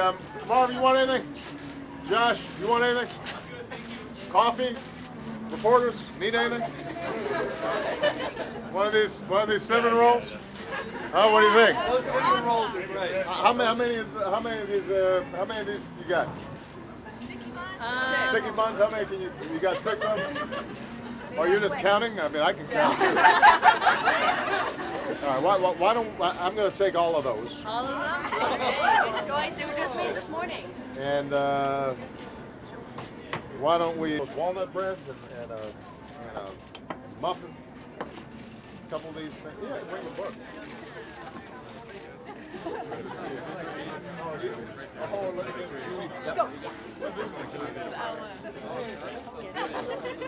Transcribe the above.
um, Marv, you want anything? Josh, you want anything? Coffee? Reporters, need anything? One of these, one of these cinnamon rolls? Oh, what do you think? Those cinnamon rolls are great. How many, how many, how many of these, uh, how many of these you got? Sticky buns, how many can you, you got six of them? Or you're just counting? I mean, I can count too. All right, why, why, why don't, I- I'm gonna take all of those. All of them? Okay, good choice. They were just made this morning. And, uh, why don't we, those walnut breads and, and a, and a muffin? Couple of these things, yeah, bring the book.